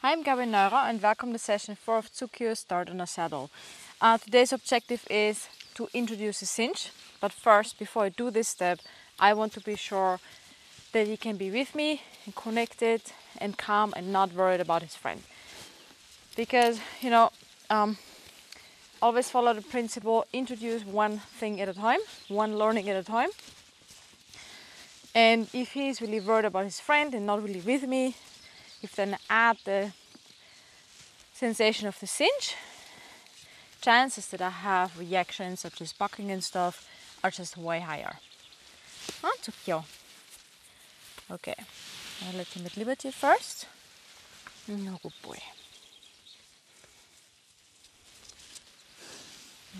I'm Gabi Neurohr and welcome to session 4 of Tsukyo Start on a Saddle. Uh, today's objective is to introduce a cinch, but first, before I do this step, I want to be sure that he can be with me and connected and calm and not worried about his friend. Because, you know, um, always follow the principle introduce one thing at a time, one learning at a time. And if he's really worried about his friend and not really with me, if then add the sensation of the cinch, chances that I have reactions such as bucking and stuff are just way higher. Huh, Tsukyo. Okay, I'll let him at liberty first. No, good boy.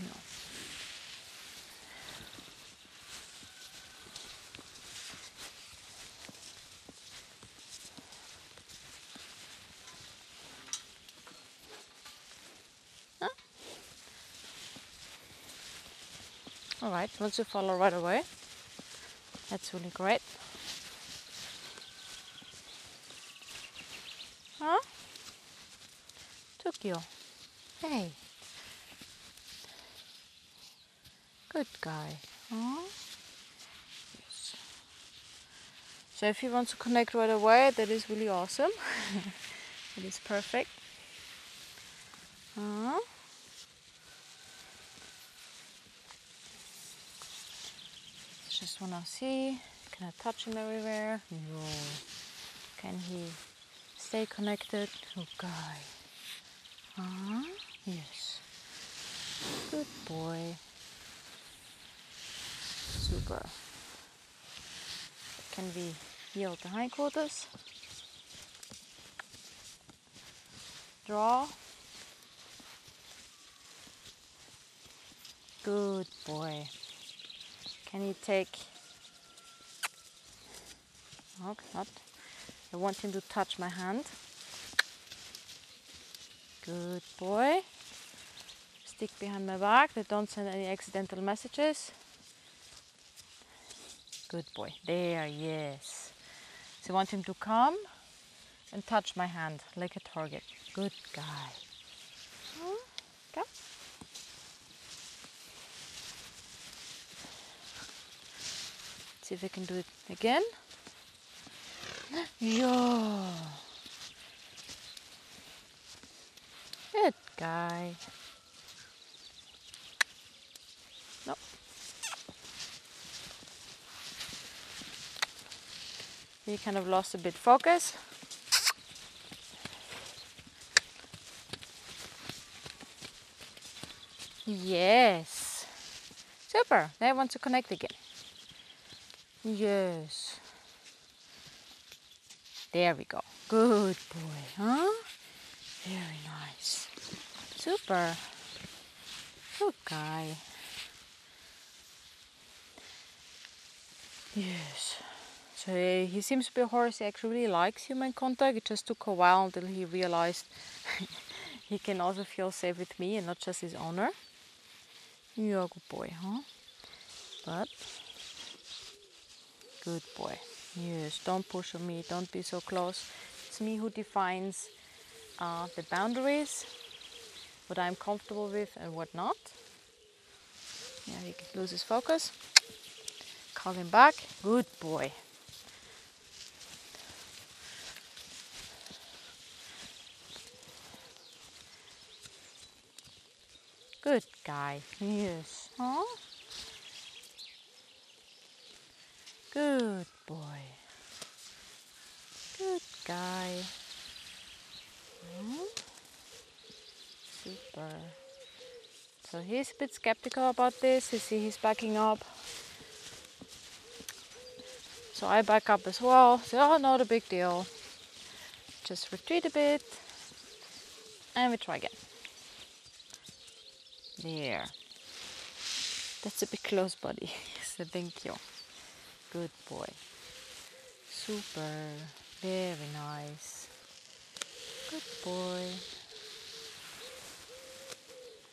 No. All right, once you follow right away, that's really great. Huh? Tsukyo. Hey. Good guy. Huh? So if he wants to connect right away, that is really awesome. it is perfect. Huh? Just wanna see. Can I touch him everywhere? No. Can he stay connected? Guy. Huh? Yes. Good boy. Super. Can we yield the hindquarters? Draw. Good boy. Can you take... Oh, not. I want him to touch my hand. Good boy. Stick behind my back. They don't send any accidental messages. Good boy. There, yes. So I want him to come and touch my hand like a target. Good guy. Hmm? Come. See if I can do it again. Yeah. Good guy. Nope. He kind of lost a bit focus. Yes. Super. I want to connect again. Yes. There we go. Good boy, huh? Very nice. Super. Good guy. Yes. So he seems to be a horse he actually likes human contact. It just took a while until he realized he can also feel safe with me and not just his owner. You're a good boy, huh? But Good boy. Yes, don't push on me, don't be so close. It's me who defines uh, the boundaries, what I'm comfortable with and what not. Yeah, he loses focus. Call him back. Good boy. Good guy. Yes. Huh? Good boy. Good guy. Hmm? Super. So he's a bit skeptical about this. You see, he's backing up. So I back up as well. So, oh, not a big deal. Just retreat a bit. And we try again. There. That's a bit close, buddy. so thank you. Good boy. Super. Very nice. Good boy.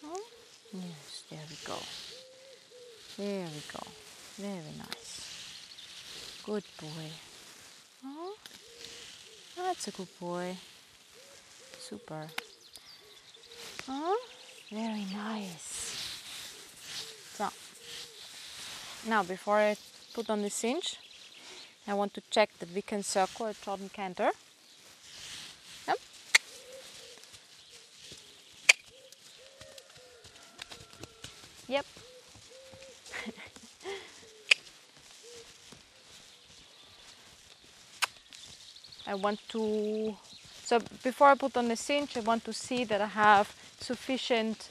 Oh, yes, there we go. There we go. Very nice. Good boy. Oh, that's a good boy. super. Oh, very nice. So, now before I put on the cinch, I want to check that we can circle a and canter. Yep. Yep. I want to, so before I put on the cinch, I want to see that I have sufficient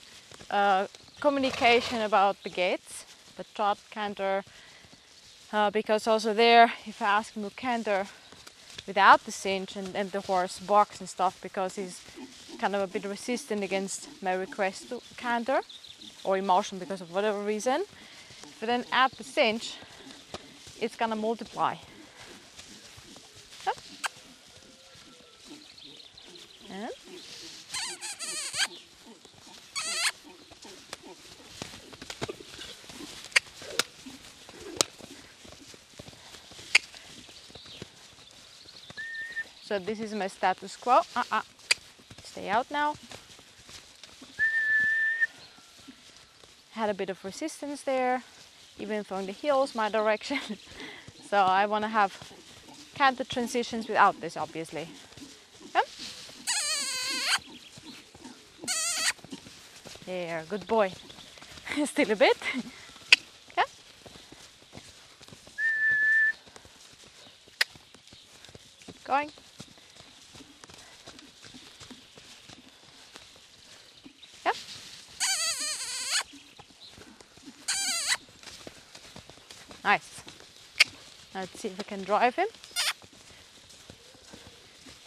uh, communication about the gaits, the trot, canter, uh, because also there, if I ask him to canter without the cinch and, and the horse barks and stuff because he's kind of a bit resistant against my request to canter or emotion because of whatever reason, I then add the cinch, it's gonna multiply. So this is my status quo. Uh-uh. Stay out now. Had a bit of resistance there, even throwing the heels my direction. so I want to have canter transitions without this, obviously. Yeah. Good boy. Still a bit. yeah. Keep going. Yep. Nice. Let's see if I can drive him.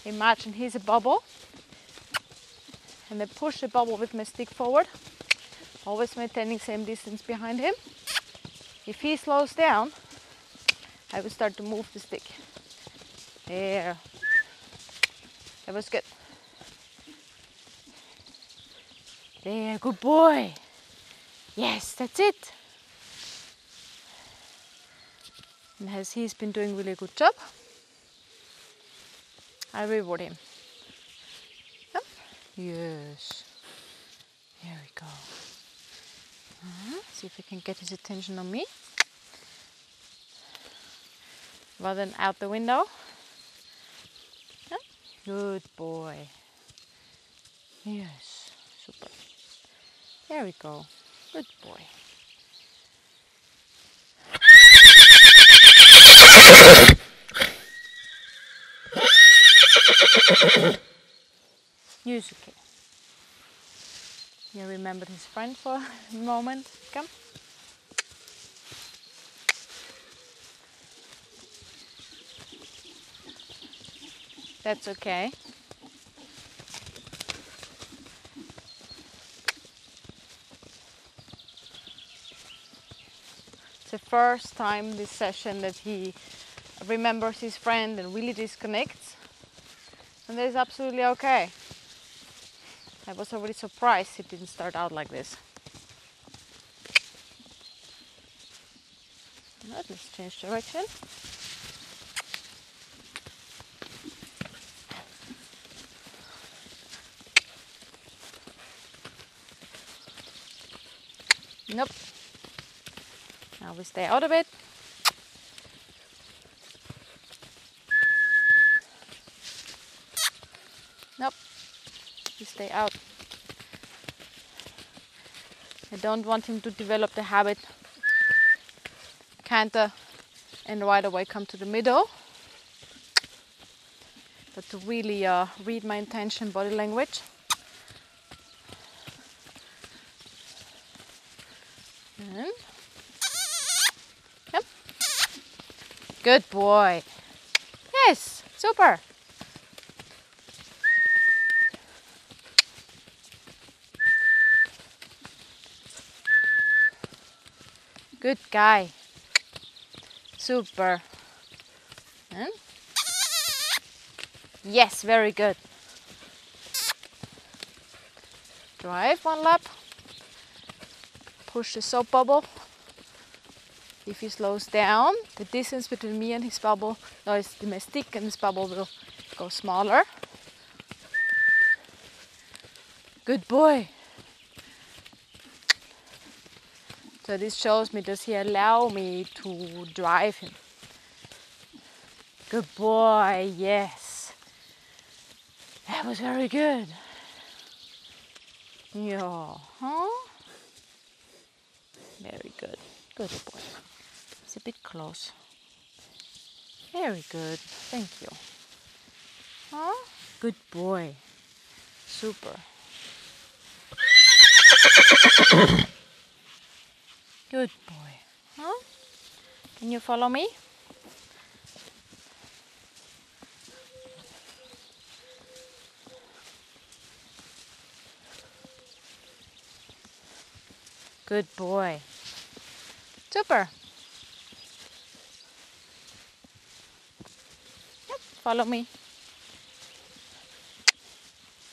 Imagine he's a bubble. And then push the bubble with my stick forward. Always maintaining same distance behind him. If he slows down, I will start to move the stick. There. That was good. There, good boy. Yes, that's it. And as he's been doing really good job, I reward him. Yep. Yes. There we go. Uh-huh. See if I can get his attention on me. Rather than out the window. Yep. Good boy. Yes. Super. There we go. Good boy. Yusuke. He remembered his friend for a moment. Come. That's okay. The first time this session that he remembers his friend and really disconnects. And that is absolutely okay. I was already surprised it didn't start out like this. Let's change direction. Nope. Now we stay out of it. Nope. We stay out. I don't want him to develop the habit canter and right away come to the middle. But to really uh, read my intention, body language. And yep. Good boy. Yes, super. Good guy. Super. And yes, very good. Drive one lap. Push the soap bubble. If he slows down, the distance between me and his bubble, no, it's the stick and his bubble will go smaller. Good boy. So this shows me, does he allow me to drive him? Good boy, yes. That was very good. Yeah, huh? Very good. Good boy. Bit close. Very good. Thank you. Huh? Good boy. Super. Good boy. Huh? Can you follow me? Good boy. Super. Yep, follow me.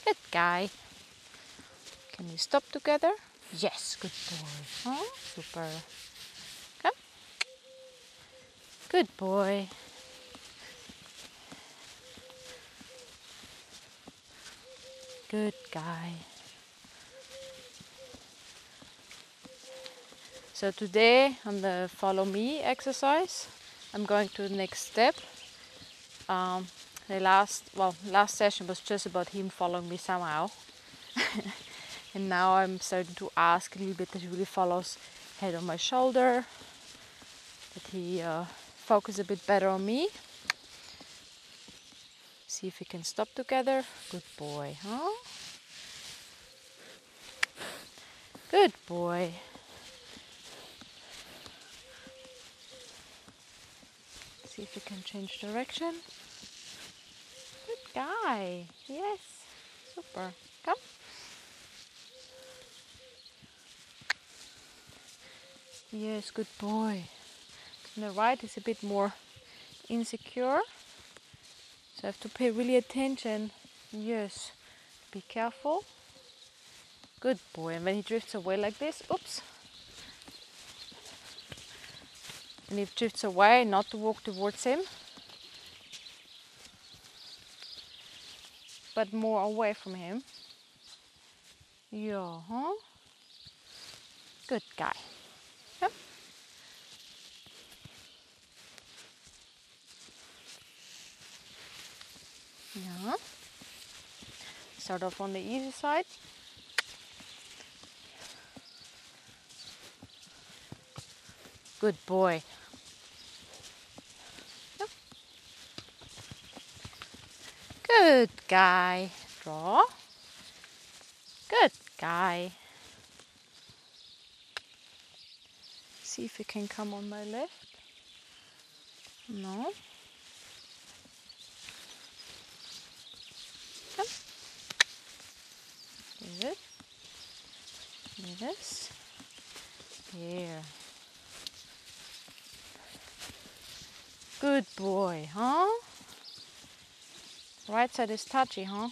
Good guy. Can we stop together? Yes, good boy. Super. Come. Good boy. Good guy. So today on the follow me exercise, I'm going to the next step. Um, the last, well, last session was just about him following me somehow. and now I'm starting to ask a little bit that he really follows head on my shoulder, that he uh, focus a bit better on me. See if we can stop together. Good boy, huh? Good boy. See if we can change direction. Good guy. Yes. Super. Come. Yes, good boy. On the right is a bit more insecure. So I have to pay really attention. Yes. Be careful. Good boy. And when he drifts away like this, oops. And he drifts away, not to walk towards him. But more away from him. Yeah, huh? Good guy. Yep. Yeah. Start off on the easy side. Good boy. Good guy. Draw. Good guy. See if he can come on my left. No. Come. Good. This. Here. Good boy, huh? Right side is touchy, huh?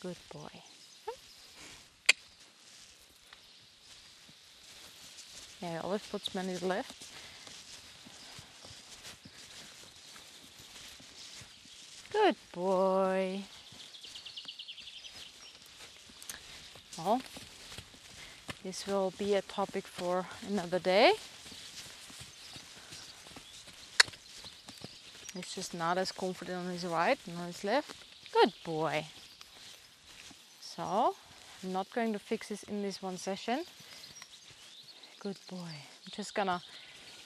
Good boy. Yeah, he always puts me on his left. Good boy. Well, this will be a topic for another day. He's just not as confident on his right and on his left. Good boy. So, I'm not going to fix this in this one session. Good boy. I'm just gonna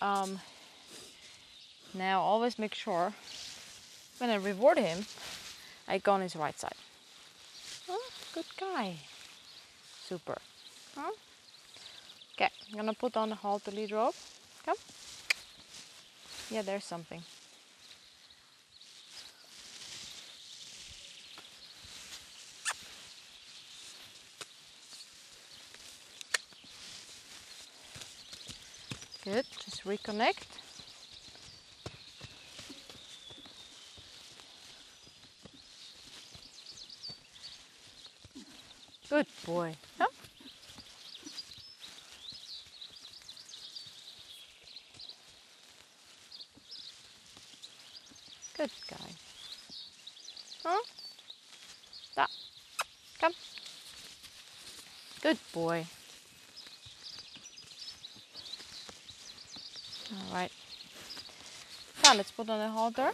um, now always make sure when I reward him, I go on his right side. Oh, good guy. Super. Huh? Okay, I'm gonna put on the halter lead rope. Come. Yeah, there's something. Good, just reconnect. Good boy. Huh? Good guy. Huh? Stop. Come. Good boy. All right. Now let's put on a holder.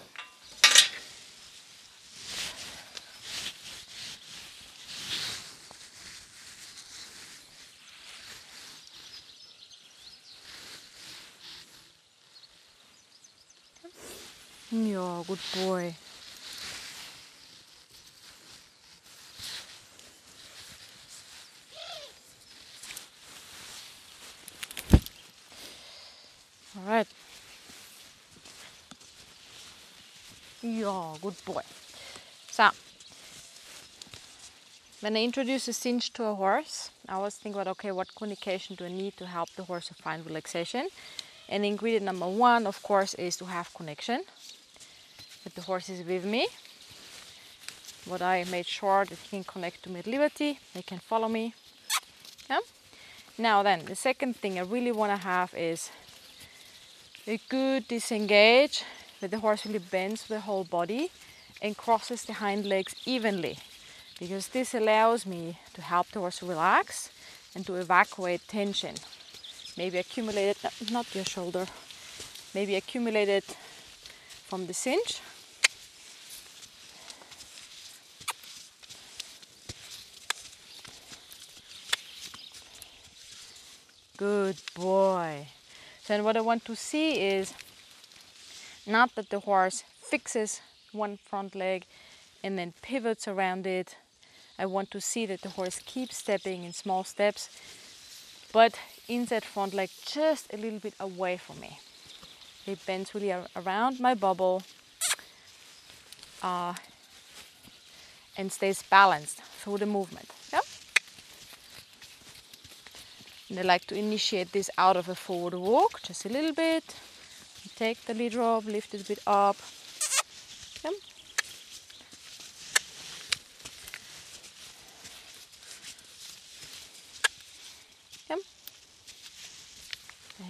Yeah, good boy. All right. Good boy. So, when I introduce a cinch to a horse, I always think about okay, what communication do I need to help the horse to find relaxation? And ingredient number one, of course, is to have connection. That the horse is with me. What I made sure that he can connect to me at liberty, they can follow me. Yeah. Now then, the second thing I really want to have is a good disengage where the horse really bends the whole body and crosses the hind legs evenly because this allows me to help the horse relax and to evacuate tension. Maybe accumulated not your shoulder maybe accumulated from the cinch. Good boy. So then what I want to see is not that the horse fixes one front leg and then pivots around it. I want to see that the horse keeps stepping in small steps, but in that front leg just a little bit away from me. It bends really around my bubble uh, and stays balanced through the movement. Yeah? And I like to initiate this out of a forward walk, just a little bit. Take the lead rope, lift it a bit up. Come. Come.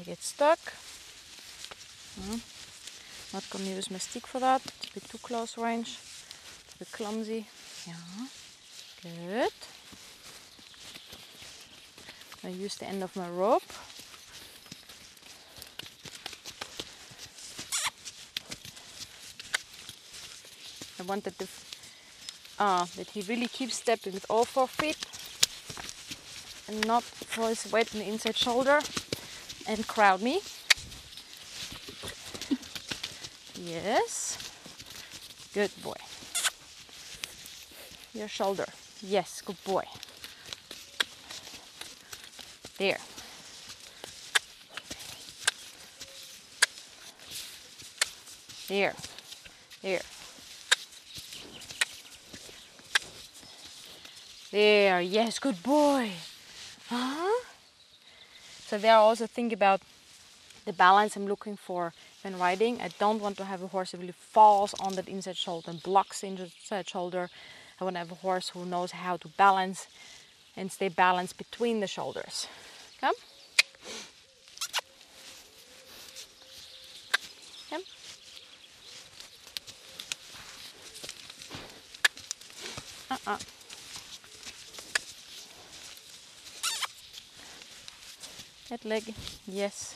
I get stuck. Mm. Not gonna use my stick for that. It's a bit too close range. It's a bit clumsy. Yeah. Good. I use the end of my rope. Wanted the, uh, that he really keeps stepping with all four feet and not throw his weight on the inside shoulder and crowd me. Yes. Good boy. Your shoulder. Yes, good boy. There. There. There. There. Yes, good boy. Huh? So there I also think about the balance I'm looking for when riding. I don't want to have a horse that really falls on that inside shoulder and blocks the inside shoulder. I want to have a horse who knows how to balance and stay balanced between the shoulders. Come. Come. Uh-uh. That leg, yes.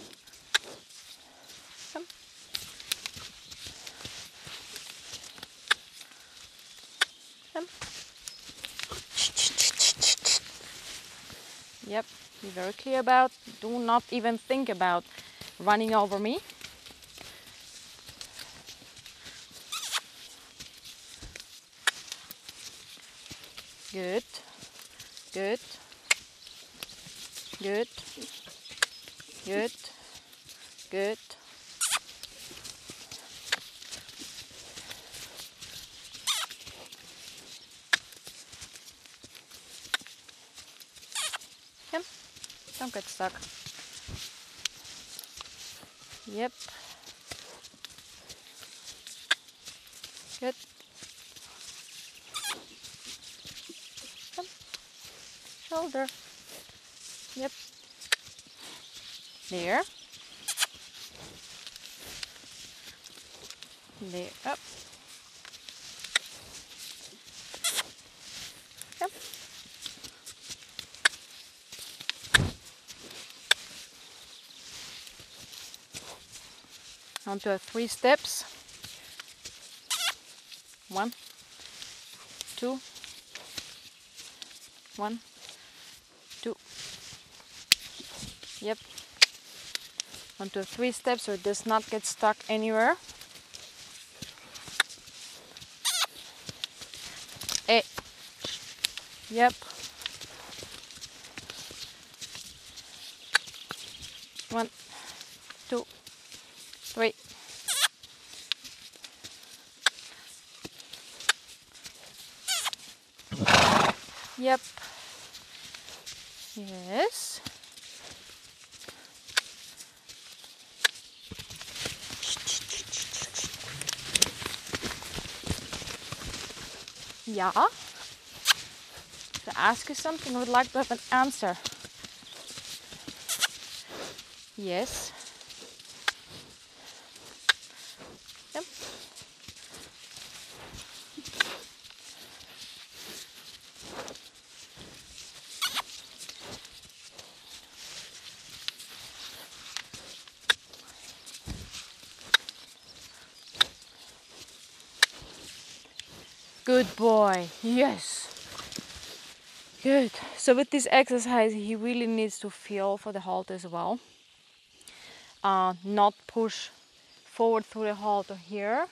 Come. Yep, be very clear about, do not even think about running over me. Good, good, good, good, good. Come, don't get stuck. Yep. Good. Come. Shoulder. There. There. Up. Up. Onto our three steps. One, two, one. Onto three steps so it does not get stuck anywhere. Eight. Yep. One, two, three. Yep. Yes. Yeah. To ask you something, I would like to have an answer. Yes. Yep. Good boy. Good. So with this exercise, he really needs to feel for the halter as well. Uh, not push forward through the halter here.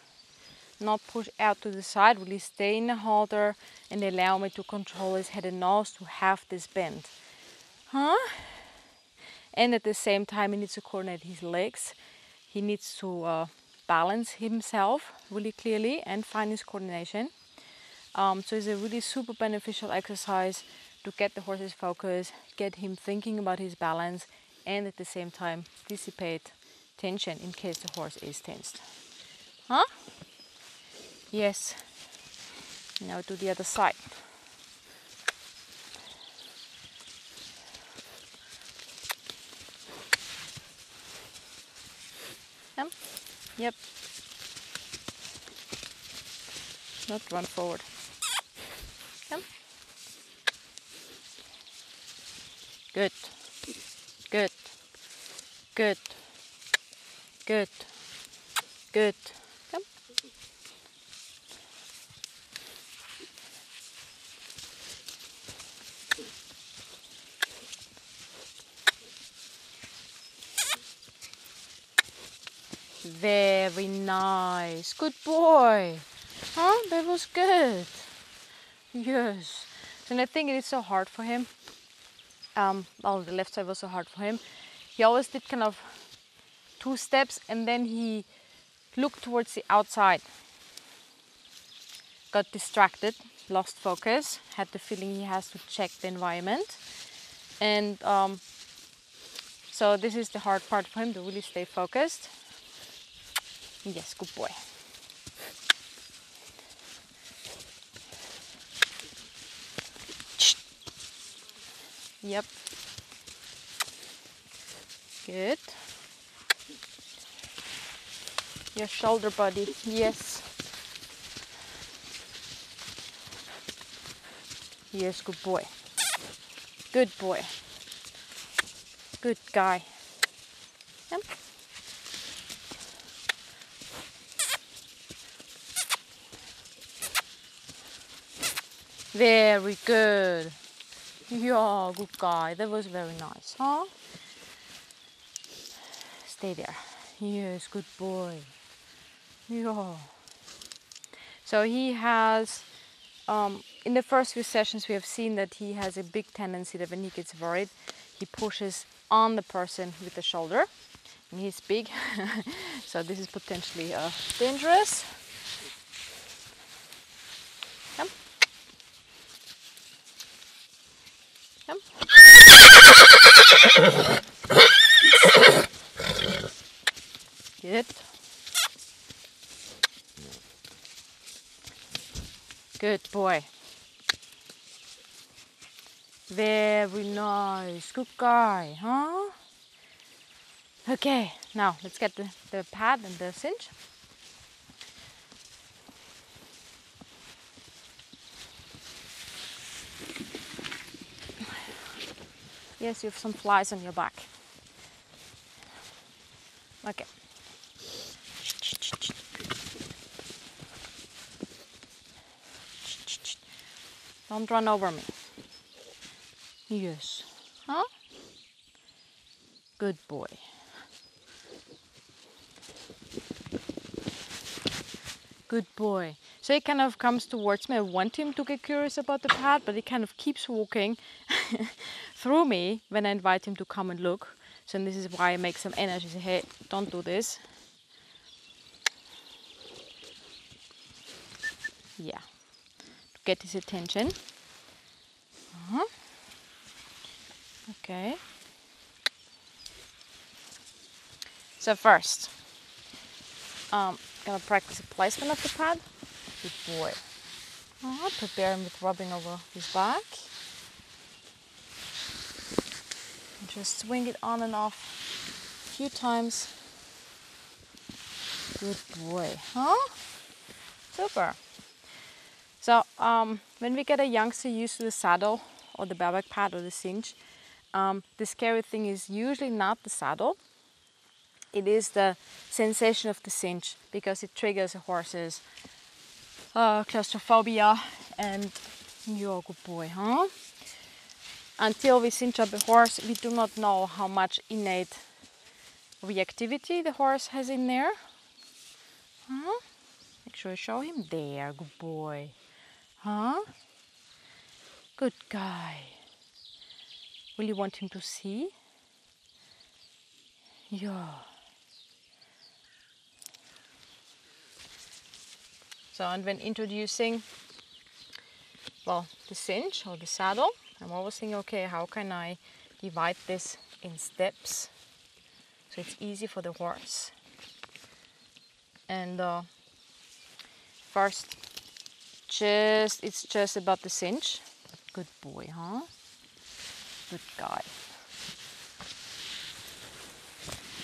Not push out to the side. Really stay in the halter and allow me to control his head and nose to have this bend. Huh? And at the same time, he needs to coordinate his legs. He needs to uh, balance himself really clearly and find his coordination. Um, so it's a really super beneficial exercise to get the horse's focus, get him thinking about his balance, and at the same time dissipate tension in case the horse is tensed. Huh? Yes. Now to the other side. Yep. Yep. Not run forward. Come. Good. Good. Good. Good. Good. Come. Very nice. Good boy. Huh? That was good. Yes. And I think it is so hard for him. Um, well, the left side was so hard for him. He always did kind of two steps and then he looked towards the outside. Got distracted, lost focus, had the feeling he has to check the environment. And um, so this is the hard part for him to really stay focused. Yes, good boy. Yep. Good. Your shoulder body, yes. Yes, good boy. Good boy. Good guy. Yep. Very good. Yeah, good guy. That was very nice, huh? Stay there. Yes, good boy. Yeah. So he has, um, in the first few sessions, we have seen that he has a big tendency that when he gets worried, he pushes on the person with the shoulder. And he's big, so this is potentially uh, dangerous. Come. Come. Good. Good boy. Very nice. Good guy, huh? Okay, now let's get the, the pad and the cinch. Yes, you have some flies on your back. Okay. Don't run over me. Yes. Huh? Good boy. Good boy. So he kind of comes towards me. I want him to get curious about the pad, but he kind of keeps walking through me when I invite him to come and look. So this is why I make some energy. Say, hey, don't do this. Yeah, get his attention. Uh -huh. Okay. So first, um, gonna practice the placement of the pad. Good boy. Uh, prepare him with rubbing over his back. And just swing it on and off a few times. Good boy, huh? Super. So um, when we get a youngster used to the saddle or the bareback pad or the cinch, um, the scary thing is usually not the saddle, it is the sensation of the cinch because it triggers a horse's uh, claustrophobia and you're a good boy, huh? Until we cinch up a horse, we do not know how much innate reactivity the horse has in there. Huh? Make sure you show him there, good boy. Huh? Good guy. Will you want him to see? Yeah. So, and when introducing, well, the cinch or the saddle, I'm always thinking, okay, how can I divide this in steps so it's easy for the horse? And uh, first, just it's just about the cinch. Good boy, huh? Good guy.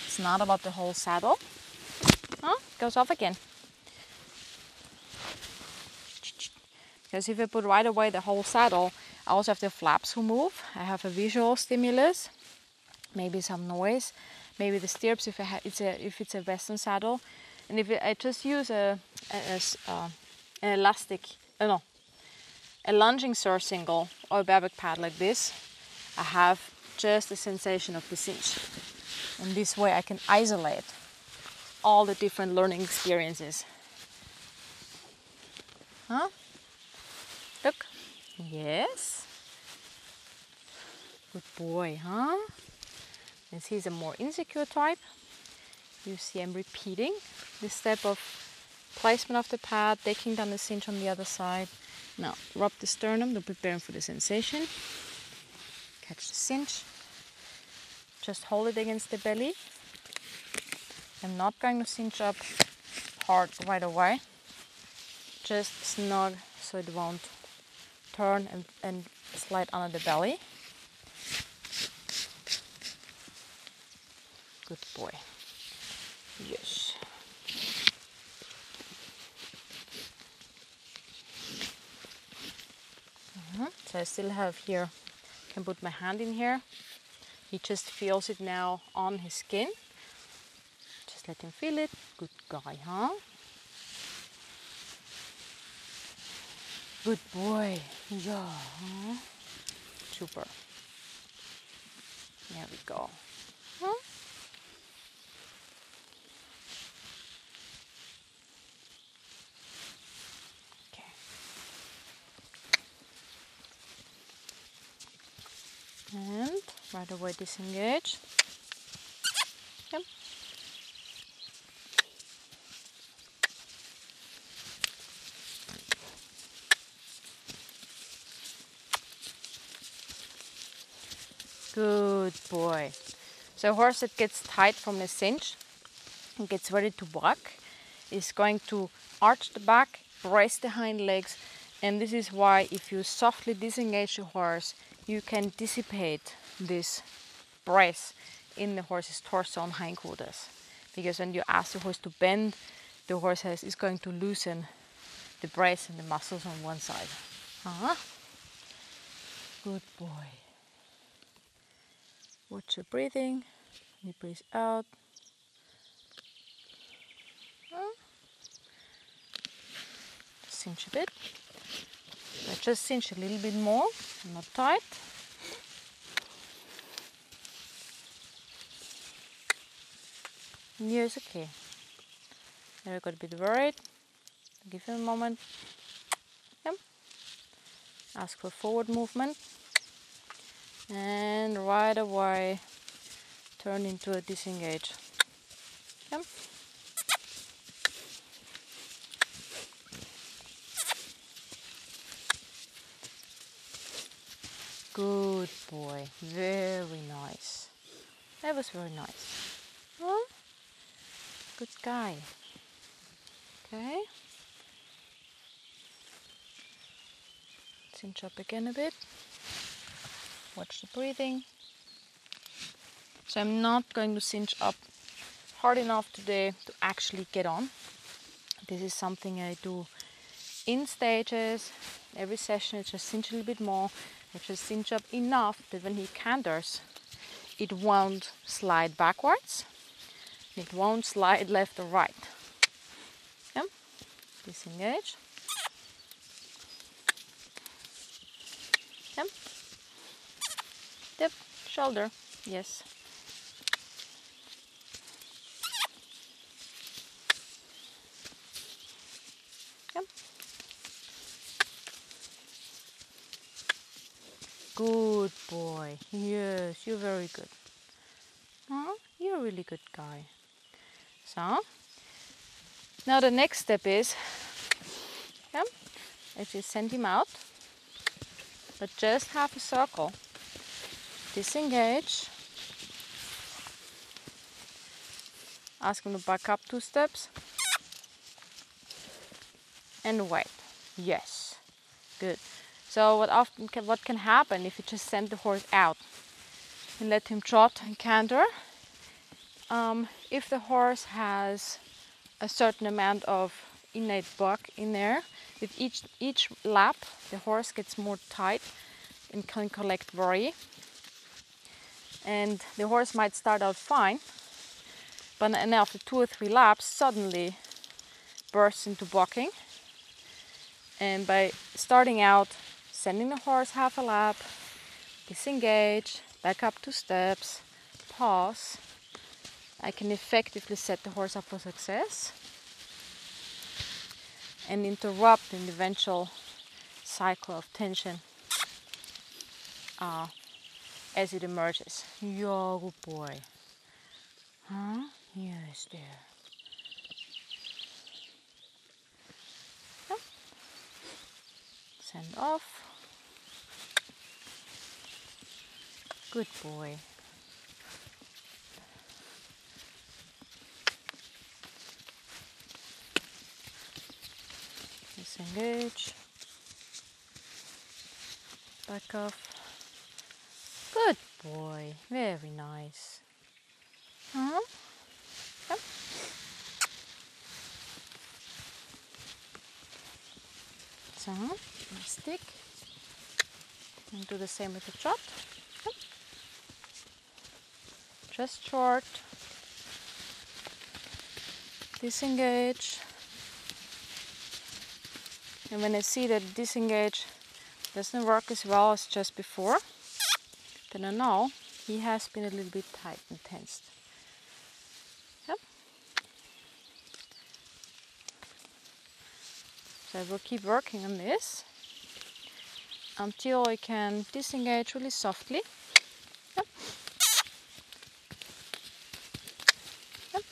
It's not about the whole saddle. Huh? Goes off again. Because if I put right away the whole saddle, I also have the flaps who move. I have a visual stimulus, maybe some noise, maybe the stirrups if, it's a, if it's a western saddle. And if I just use a, a, a uh, an elastic, uh, no, a lunging surcingle or a bareback pad like this, I have just the sensation of the cinch. And this way I can isolate all the different learning experiences. Huh? Look. Yes. Good boy, huh? And he's a more insecure type. You see I'm repeating this step of placement of the pad, taking down the cinch on the other side. Now rub the sternum to prepare for the sensation. Catch the cinch. Just hold it against the belly. I'm not going to cinch up hard right away. Just snug so it won't turn and, and slide under the belly. Good boy. Yes. Mm -hmm. So I still have here, can put my hand in here. He just feels it now on his skin. Just let him feel it. Good guy, huh? Good boy. Yeah. Super. There we go. And right away disengage. Yep. Good boy. So a horse that gets tight from the cinch and gets ready to walk is going to arch the back, brace the hind legs, and this is why if you softly disengage the horse, you can dissipate this brace in the horse's torso and hindquarters. Because when you ask the horse to bend, the horse has, is going to loosen the brace and the muscles on one side. Uh-huh. Good boy. Watch your breathing. You breathe out. Cinch a bit. I just cinch a little bit more, not tight. Yes, okay. There I got a bit worried. Give him a moment. Yep. Ask for forward movement. And right away turn into a disengage. Yep. Good boy. Very nice. That was very nice. Good guy. Okay. Cinch up again a bit. Watch the breathing. So I'm not going to cinch up hard enough today to actually get on. This is something I do in stages. Every session I just cinch a little bit more. I just cinch up enough that when he canters, it won't slide backwards. It won't slide left or right. Yeah. Disengage. Yep. Dip. Shoulder. Yes. Good boy. Yes, you're very good. Huh? You're a really good guy. So, now the next step is, yeah, I just send him out, but just half a circle. Disengage. Ask him to back up two steps. And wait. Yes. Good. So what often can, what can happen if you just send the horse out and let him trot and canter? Um, if the horse has a certain amount of innate buck in there, with each each lap the horse gets more tight and can collect worry. And the horse might start out fine, but after two or three laps, suddenly bursts into bucking. And by starting out, sending the horse half a lap, disengage, back up two steps, pause, I can effectively set the horse up for success and interrupt an eventual cycle of tension uh, as it emerges. Yeah, good boy. Huh? Yes, dear. Send off. Good boy. disengage back off good boy very nice huh yep. so stick and do the same with the trot. Just short disengage and when I see that disengage doesn't work as well as just before, then I know he has been a little bit tight and tensed. Yep. So I will keep working on this until I can disengage really softly. Yep. Yep.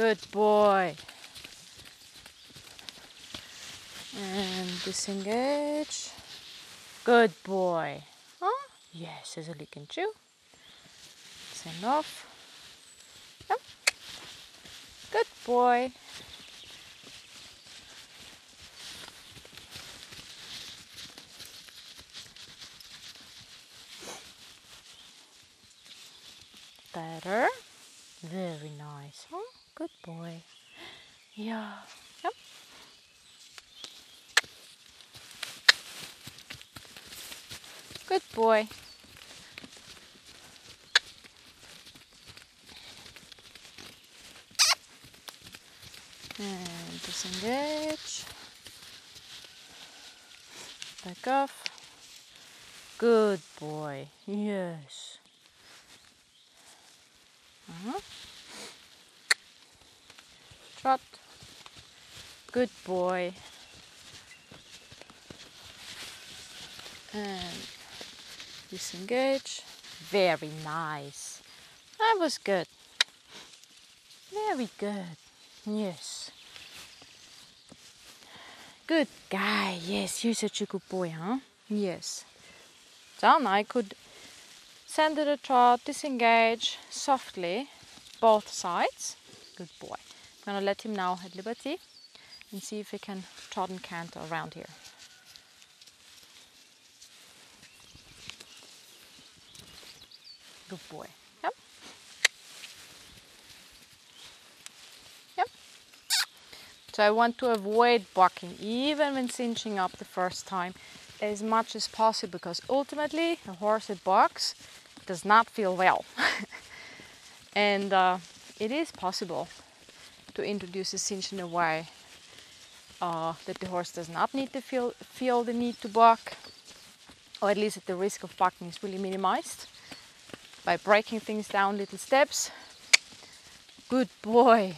Good boy. And disengage. Good boy. Huh? Yes, there's a lick and chew. Send off. Yep. Good boy. Better. Very nice. Huh? Good boy. Yeah. Yep. Good boy. And disengage. Back off. Good boy. Yes. Uh-huh. Trot. Good boy. And disengage. Very nice. That was good. Very good. Yes. Good guy. Yes, you're such a good boy, huh? Yes. Now I could send it a trot, disengage softly, both sides. Good boy. Gonna let him now at liberty and see if he can trot and canter around here. Good boy. Yep. Yep. So I want to avoid bucking even when cinching up the first time as much as possible because ultimately a horse that bucks does not feel well. and uh, it is possible to introduce a cinch in a way uh, that the horse does not need to feel, feel the need to buck or at least that the risk of bucking is really minimized by breaking things down little steps. Good boy.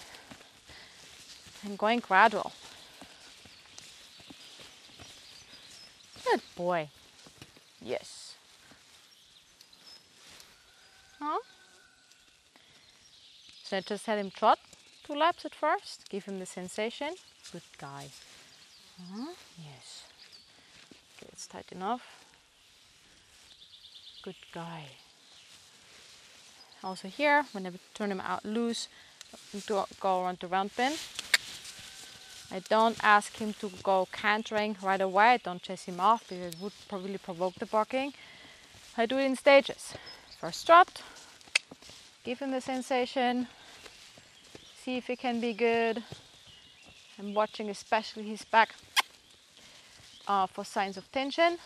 And going gradual. Good boy. Yes. Huh? So I just had him trot two laps at first, give him the sensation. Good guy. Huh? Yes. Okay, it's tight enough. Good guy. Also here, whenever turn him out loose, go around the round pen. I don't ask him to go cantering right away. I don't chase him off because it would probably provoke the barking. I do it in stages. First trot, give him the sensation, see if it can be good. I'm watching especially his back uh, for signs of tension.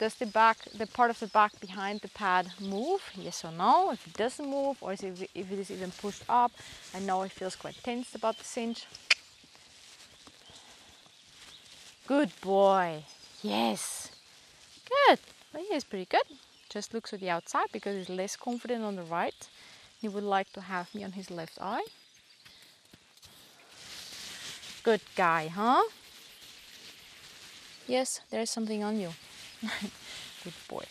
Does the back, the part of the back behind the pad move? Yes or no? If it doesn't move, or if it, if it is even pushed up, I know it feels quite tense about the cinch. Good boy. Yes. Good. Well, he is pretty good. Just looks at the outside because he's less confident on the right. He would like to have me on his left eye. Good guy, huh? Yes, there's something on you. Good boy.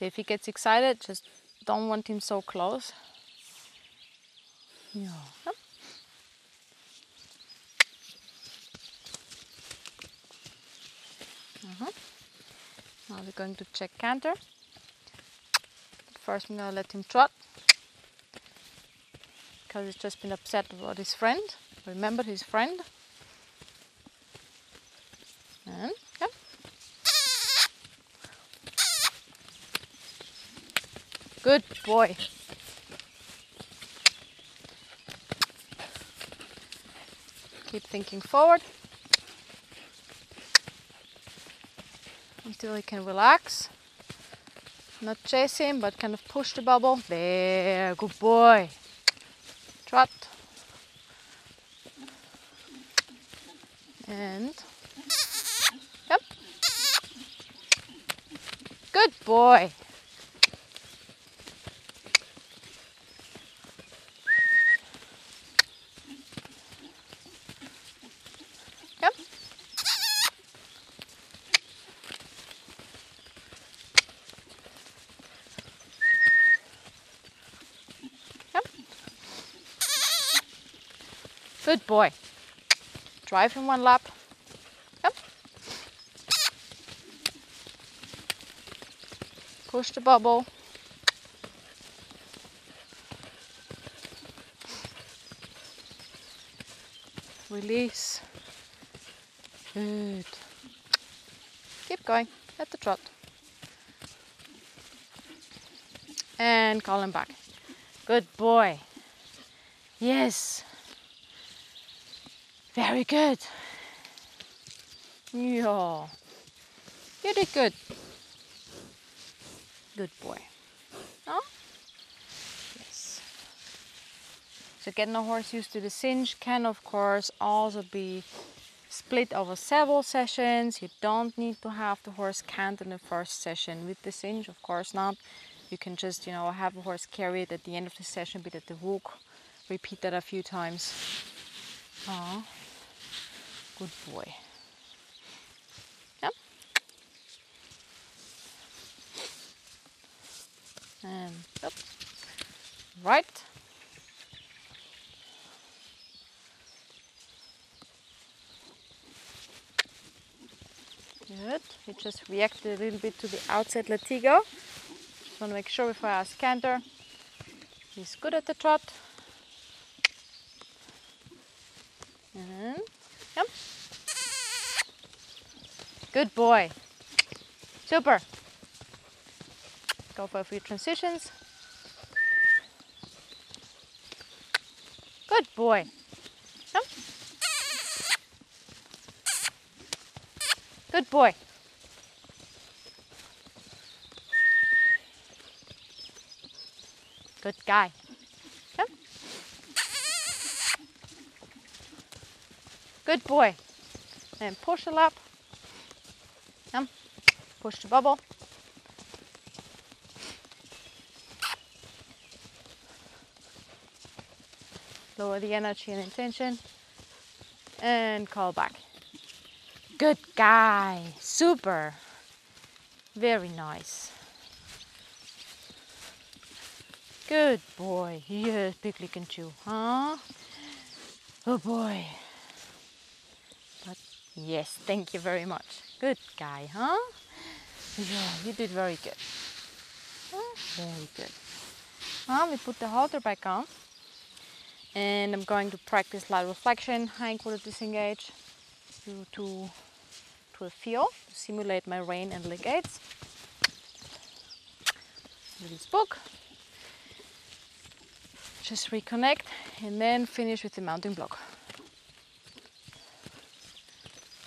if he gets excited, just don't want him so close. Yeah. Uh -huh. Now we're going to check canter. First, I'm gonna let him trot because he's just been upset about his friend. Remember his friend. And yep. Good boy. Keep thinking forward until he can relax. Not chase him, but kind of push the bubble. There, good boy. Trot. And, yep. Good boy. Good boy. Drive him one lap. Yep. Push the bubble. Release. Good. Keep going at the trot. And call him back. Good boy. Yes. Very good. Yeah. You did good. Good boy. Oh? Yes. So getting a horse used to the cinch can of course also be split over several sessions. You don't need to have the horse cant in the first session with the cinch, of course not. You can just, you know, have a horse carry it at the end of the session, be at the hook. Repeat that a few times. Oh, good boy. Yep. And up. Right. Good. He just reacted a little bit to the outside latigo. Just want to make sure before I ask canter. He's good at the trot. And yep. Good boy. Super. Go for a few transitions. Good boy. Yep. Good boy. Good guy. Good boy. And push the lap. Come. Push the bubble. Lower the energy and intention. And call back. Good guy. Super. Very nice. Good boy. Yes, big lick and chew, huh? Oh boy. Yes, thank you very much. Good guy, huh? Yeah, you did very good. Very good. Huh? We put the halter back on. And I'm going to practice lateral flexion, hind quarter disengage to, to to a feel to simulate my rein and leg aids. This book. Just reconnect and then finish with the mounting block.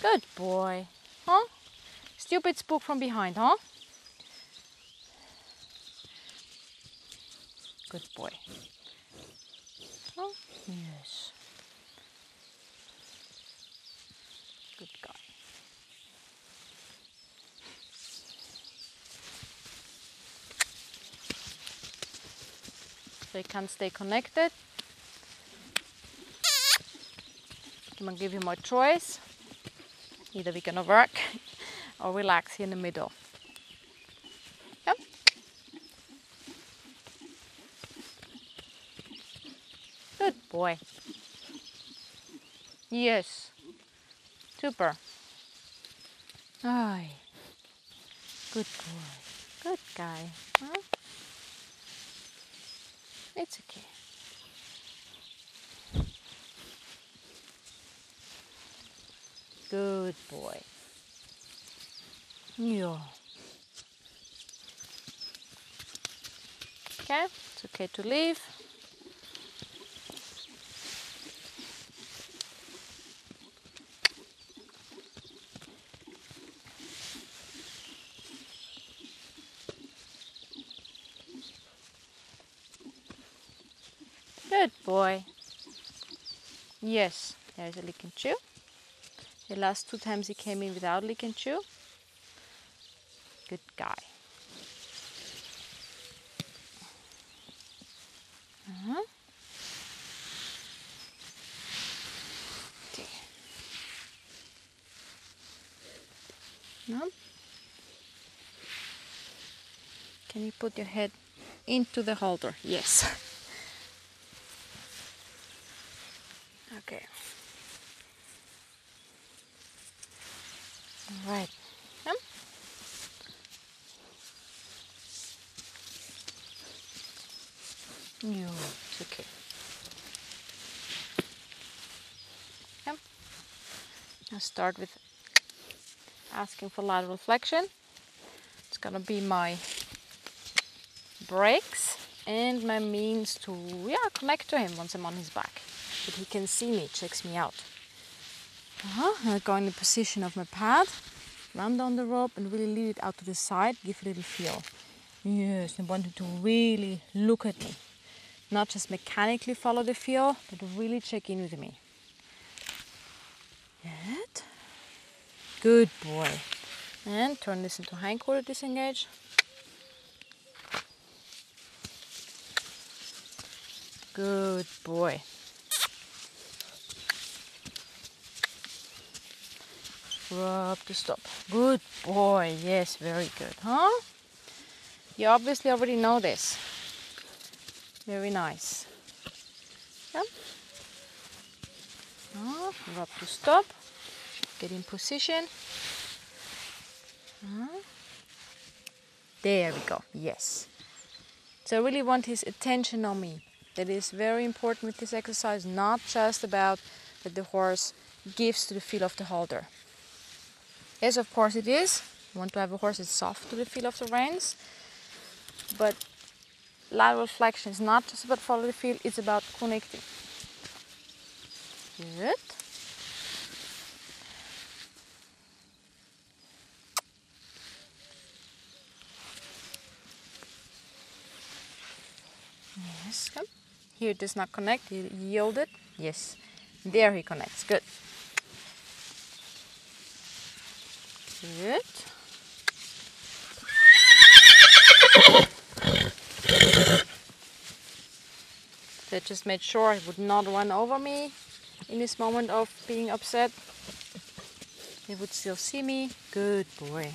Good boy. Huh? Stupid spook from behind, huh? Good boy. Oh, yes. Good guy. you can stay connected. I'm gonna give you more choice. Either we're gonna work or relax here in the middle. Yep. Good boy. Yes. Super. Aye. Good boy. Good guy. Huh? It's okay. Good boy. Yeah. Okay, it's okay to leave. Good boy. Yes, there's a lick and chew. The last two times he came in without lick and chew. Good guy. Uh-huh. Okay. No? Can you put your head into the halter? Yes. Okay. All right. Yep. You, it's okay. Yep. I'll start with asking for lateral flexion. It's gonna be my brakes and my means to yeah connect to him once I'm on his back but he can see me, checks me out. Uh-huh. I go in the position of my pad, run down the rope and really lead it out to the side, give it a little feel. Yes, I want him to really look at me. Not just mechanically follow the feel, but really check in with me. Good. Good boy. And turn this into hindquarter disengage. Good boy. Rub to stop. Good boy. Yes, very good. Huh? You obviously already know this. Very nice. Yep. Rub to stop. Get in position. Uh-huh. There we go. Yes. So I really want his attention on me. That is very important with this exercise, not just about that the horse gives to the feel of the halter. Yes, of course it is. Want to have a horse that's soft to the feel of the reins. But lateral flexion is not just about follow the feel, it's about connecting. Good. Yes, come. Here it does not connect, you yield it. Yes. There he connects. Good. Good. So just made sure it would not run over me in this moment of being upset. It would still see me. Good boy.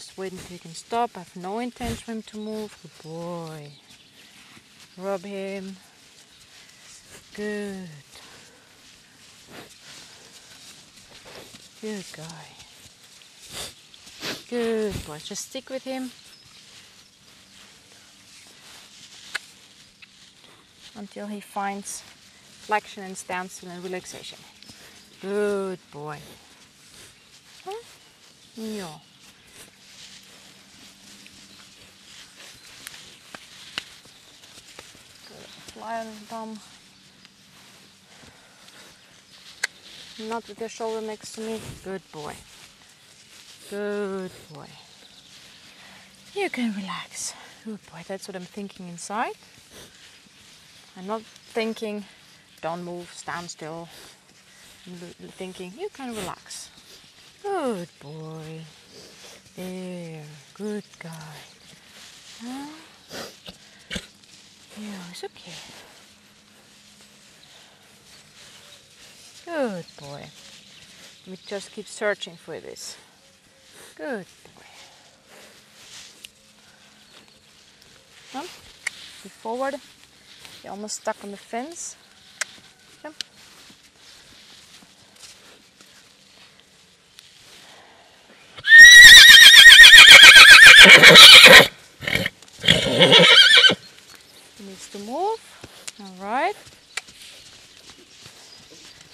Just wait until he can stop. I have no intention for him to move. Good boy. Rub him. Good. Good guy. Good boy. Just stick with him. Until he finds flexion and standstill and relaxation. Good boy. Huh? Yeah. Fly bum. Not with your shoulder next to me. Good boy. Good boy. You can relax. Good boy. That's what I'm thinking inside. I'm not thinking, don't move, stand still. I'm thinking, you can relax. Good boy. There. Good guy. Huh? Yeah, it's okay. Good boy. We just keep searching for this. Good boy. Come. Be forward. You're almost stuck on the fence. Come. Needs to move. All right.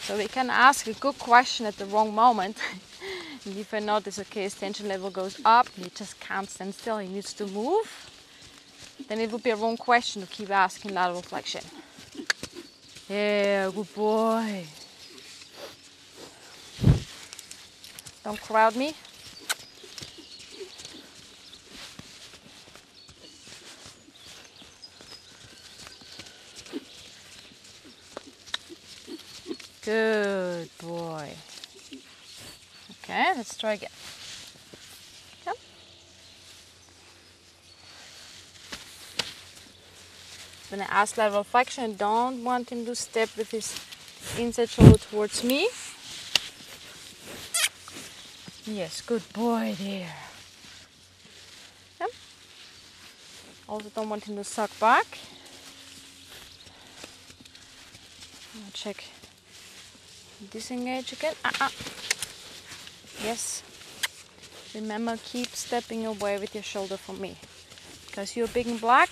So we can ask a good question at the wrong moment. and if I notice, okay, his tension level goes up, he just can't stand still, he needs to move, then it would be a wrong question to keep asking lateral flexion. Yeah, good boy. Don't crowd me. Good boy. Okay, let's try again. Come. When I ask lateral flexion, I don't want him to step with his inside shoulder towards me. Yes, good boy there. Come. Also don't want him to suck back. I'll check disengage again. Uh -uh. Yes. Remember, keep stepping away with your shoulder from me. Because you're big and black,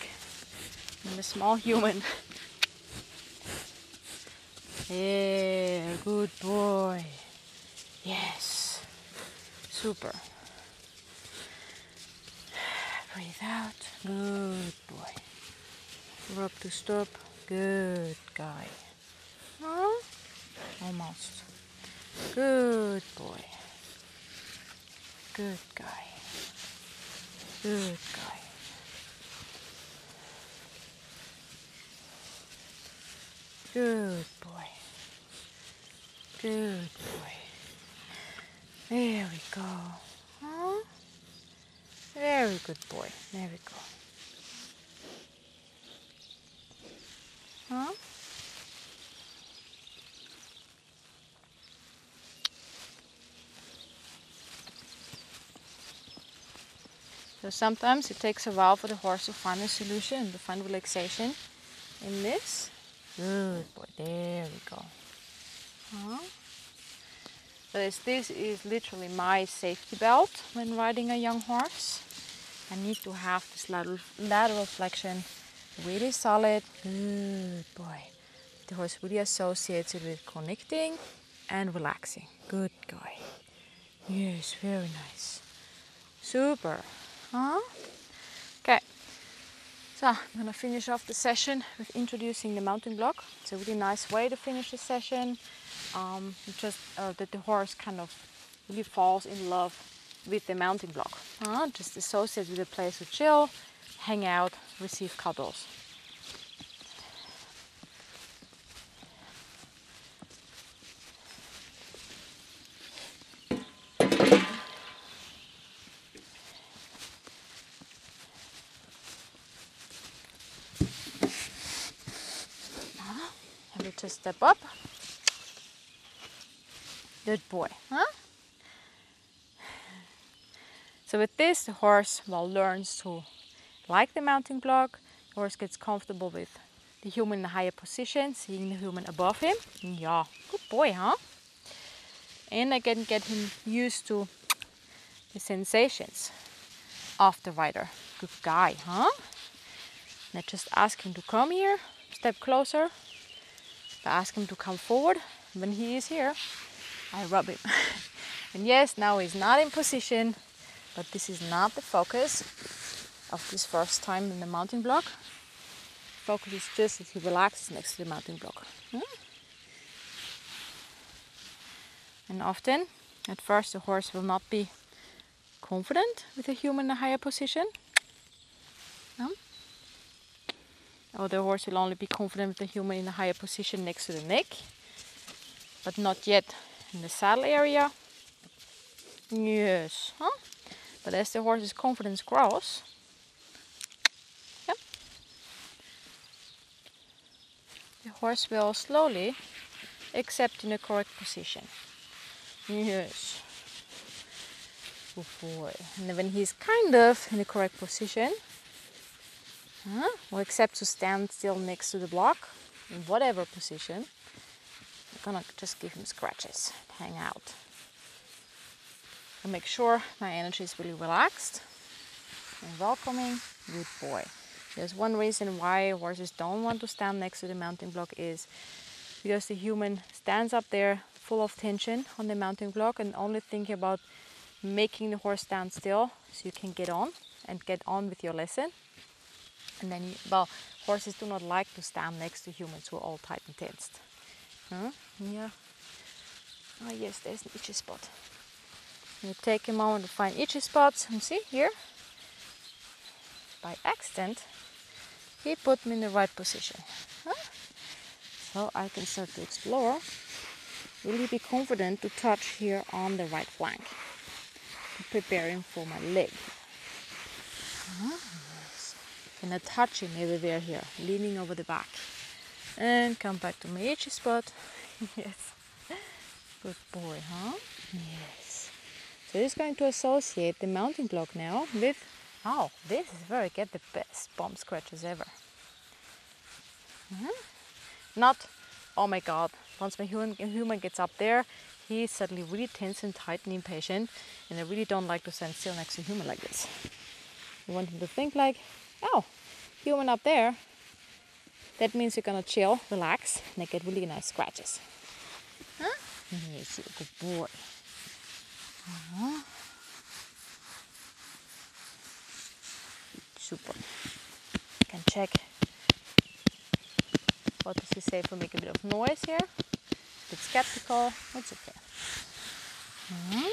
I'm a small human. yeah, good boy. Yes. Super. Breathe out. Good boy. Rub to stop. Good guy. Huh? Almost. Good boy. Good guy. Good guy. Good boy. Good boy. There we go. Huh? Very good boy. There we go. Huh? So sometimes it takes a while for the horse to find a solution to find relaxation in this. Good boy, there we go. Huh? So this, this is literally my safety belt when riding a young horse. I need to have this lateral, lateral flexion really solid. Good boy. The horse really associates it with connecting and relaxing. Good guy. Yes, very nice. Super. Huh? Okay. So I'm gonna finish off the session with introducing the mounting block. It's a really nice way to finish the session. Um, just uh, that the horse kind of really falls in love with the mounting block. Huh? Just associate with a place to chill, hang out, receive cuddles. Step up. Good boy, huh? So with this, the horse well learns to like the mounting block. The horse gets comfortable with the human in a higher position, seeing the human above him. Yeah, good boy, huh? And I can get him used to the sensations of the rider. Good guy, huh? Now just ask him to come here, step closer, I ask him to come forward. When he is here, I rub him. and yes, now he's not in position, but this is not the focus of this first time in the mounting block. Focus is just that he relaxes next to the mounting block. Hmm? And often, at first, the horse will not be confident with a human in a higher position. Or the horse will only be confident with the human in a higher position next to the neck, but not yet in the saddle area. Yes, huh? But as the horse's confidence grows, the horse will slowly accept in the correct position. Yes. Good boy. And when he's kind of in the correct position, Or except to stand still next to the block in whatever position. I'm gonna just give him scratches, hang out. And make sure my energy is really relaxed and welcoming. Good boy. There's one reason why horses don't want to stand next to the mounting block is because the human stands up there full of tension on the mounting block and only thinking about making the horse stand still so you can get on and get on with your lesson. And then, you, well, horses do not like to stand next to humans who are all tight and tensed. Huh? Yeah. Oh yes, there's an itchy spot. You take a moment to find itchy spots. And see here, by accident, he put me in the right position. Huh? So I can start to explore. Really be confident to touch here on the right flank. Preparing for my leg. Huh? And a touching everywhere here, leaning over the back. And come back to my itchy spot. yes. Good boy, huh? Yes. So he's going to associate the mounting block now with, oh, this is where I get the best bum scratches ever. Mm-hmm. Not, oh my god, once my human, human gets up there, he's suddenly really tense and tight and impatient, and I really don't like to stand still next to a human like this. You want him to think like, oh, human up there, that means you're gonna chill, relax, and get really nice scratches. Huh? Yes, you're a good boy. Uh-huh. Super. Can check. What does he say for make a bit of noise here? A bit skeptical. It's okay. Uh-huh.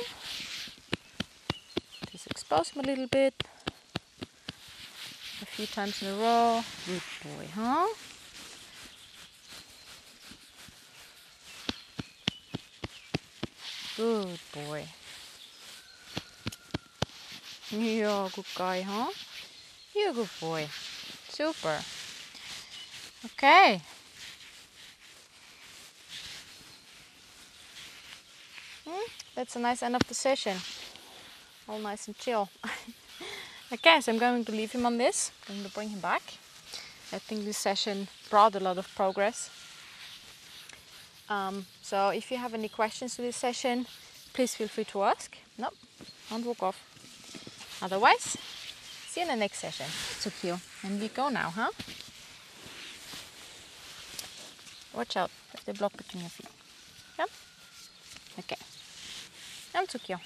Just expose him a little bit three times in a row. Good boy, huh? Good boy. Yeah, good guy, huh? You're a good boy. Super. Okay. Hmm, that's a nice end of the session. All nice and chill. okay, so I'm going to leave him on this. I'm going to bring him back. I think this session brought a lot of progress. Um, so if you have any questions to this session, please feel free to ask. No, don't walk off. Otherwise, see you in the next session. Tsukyo. And we go now, huh? Watch out, there's the block between your feet. Yeah? Okay. I'm Tsukyo.